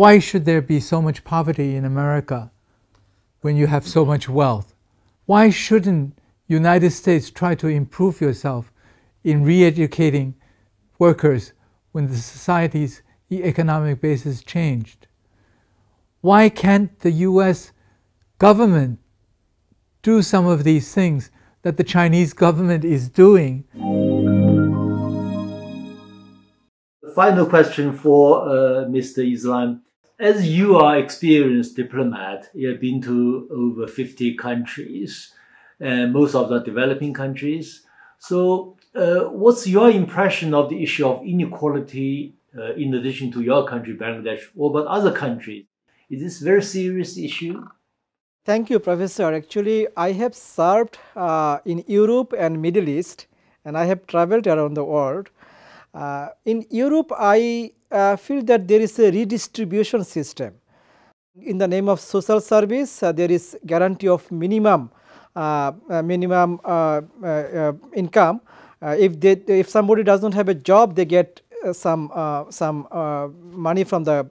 Why should there be so much poverty in America when you have so much wealth? Why shouldn't United States try to improve yourself in re-educating workers when the society's economic basis changed? Why can't the US government do some of these things that the Chinese government is doing? The final question for uh, Mr. Islam. As you are experienced diplomat, you have been to over 50 countries, and most of the developing countries. So uh, what's your impression of the issue of inequality uh, in addition to your country, Bangladesh, or about other countries? Is this a very serious issue? Thank you, Professor. Actually, I have served uh, in Europe and Middle East, and I have traveled around the world. Uh, in Europe, I uh, feel that there is a redistribution system. In the name of social service, uh, there is guarantee of minimum uh, uh, minimum income uh, if they if somebody does not have a job they get uh, some uh, some money from the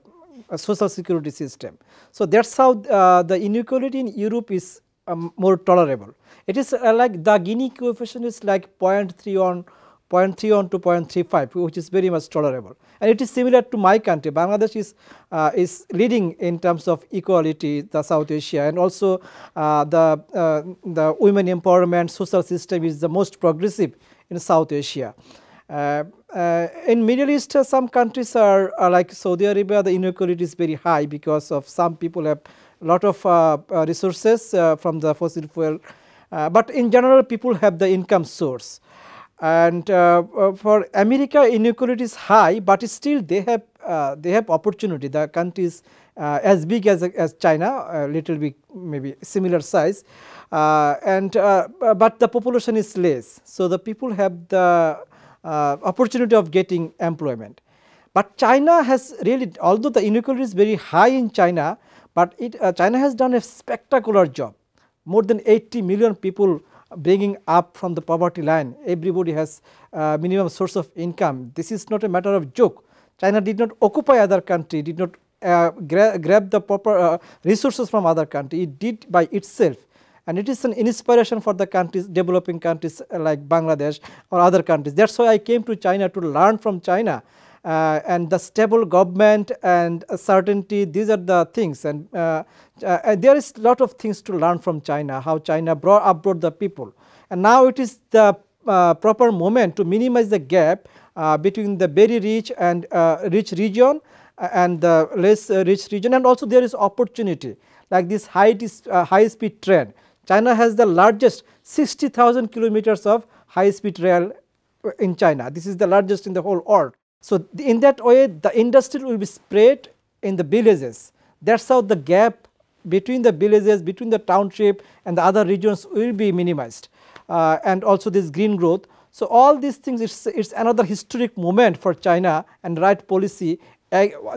social security system. So, that is how the inequality in Europe is um, more tolerable. It is like the Gini coefficient is like 0.3 on 0.31 to 0.35 which is very much tolerable and it is similar to my country Bangladesh is uh, is leading in terms of equality the South Asia and also uh, the uh, the women empowerment social system is the most progressive in South Asia. Uh, uh, in Middle East, uh, some countries are, are, like Saudi Arabia, the inequality is very high because of some people have a lot of resources from the fossil fuel, but in general people have the income source. And for America, inequality is high, but still they have they have opportunity. The countries uh, as big as, as China, a little bit maybe similar size, uh, and uh, but the population is less. So, the people have the uh, opportunity of getting employment. But China has really although the inequality is very high in China, but it China has done a spectacular job more than 80 million people bringing up from the poverty line. Everybody has uh, minimum source of income. This is not a matter of joke. China did not occupy other country did not uh, gra grab the proper uh, resources from other country. It did by itself. And it is an inspiration for the countries developing countries like Bangladesh or other countries. That is why I came to China to learn from China uh, and the stable government and certainty these are the things and uh, uh, there is lot of things to learn from China how China brought abroad the people and now it is the uh, proper moment to minimize the gap uh, between the very rich and rich region and the less rich region and also there is opportunity like this high, high speed train China has the largest 60,000 kilometers of high speed rail in China. This is the largest in the whole world. So, in that way the industry will be spread in the villages. That is how the gap between the villages, between the township and the other regions will be minimized uh, and also this green growth. So, all these things it is another historic moment for China and right policy.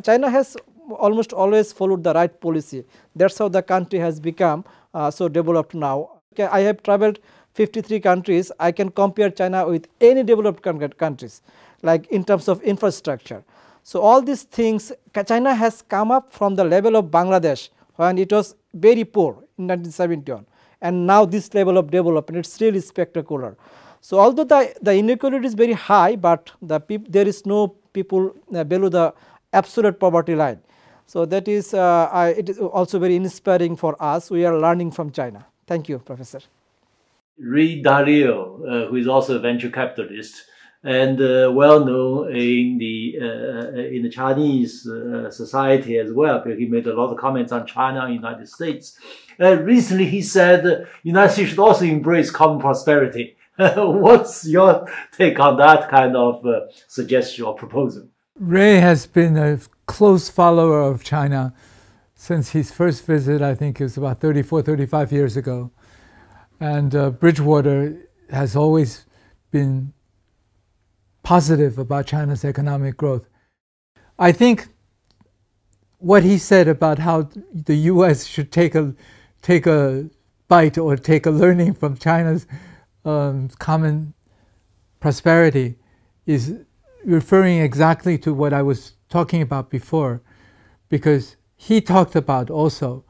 China has almost always followed the right policy. That is how the country has become uh, so developed now. Okay, I have traveled 53 countries, I can compare China with any developed countries like in terms of infrastructure. So, all these things China has come up from the level of Bangladesh when it was very poor in 1971 and now this level of development it is really spectacular. So, although the, the inequality is very high, but the there is no people uh, below the absolute poverty line. So, that is uh, I, it is also very inspiring for us. We are learning from China. Thank you, Professor. Ray Dalio, uh, who is also a venture capitalist and uh, well known in the uh, in the Chinese uh, society as well, because he made a lot of comments on China and United States. Uh, recently, he said United States should also embrace common prosperity. What's your take on that kind of suggestion or proposal? Ray has been a close follower of China since his first visit, I think it was about 34, 35 years ago. And uh, Bridgewater has always been positive about China's economic growth. I think what he said about how the U.S. should take a, take a bite or take a learning from China's um, common prosperity is referring exactly to what I was talking about before, because he talked about also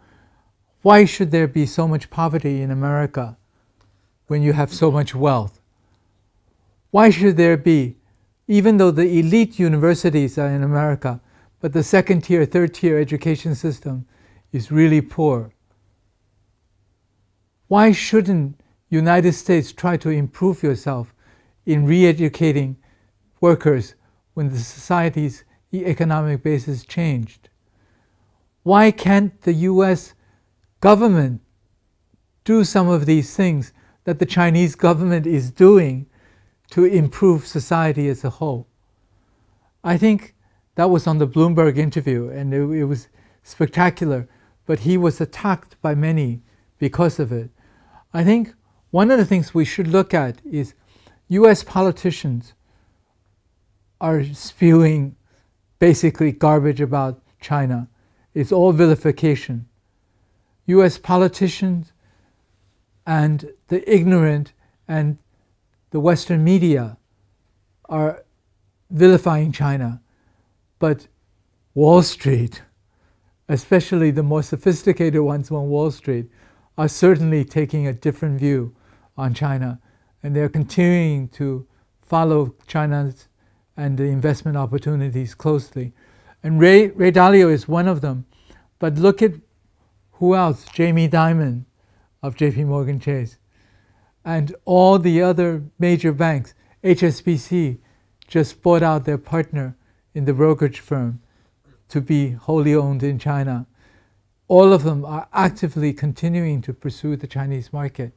why should there be so much poverty in America when you have so much wealth? Why should there be, even though the elite universities are in America, but the second tier, third tier education system is really poor? Why shouldn't United States try to improve yourself in re-educating workers when the society's economic basis changed? Why can't the US government do some of these things that the Chinese government is doing to improve society as a whole? I think that was on the Bloomberg interview, and it, it was spectacular, but he was attacked by many because of it. I think one of the things we should look at is US politicians are spewing basically garbage about China. It's all vilification. US politicians and the ignorant and the Western media are vilifying China. But Wall Street, especially the more sophisticated ones on Wall Street, are certainly taking a different view on China, and they're continuing to follow China's and the investment opportunities closely. And Ray, Ray Dalio is one of them. But look at who else? Jamie Dimon of JP Morgan Chase. And all the other major banks. HSBC just bought out their partner in the brokerage firm to be wholly owned in China. All of them are actively continuing to pursue the Chinese market.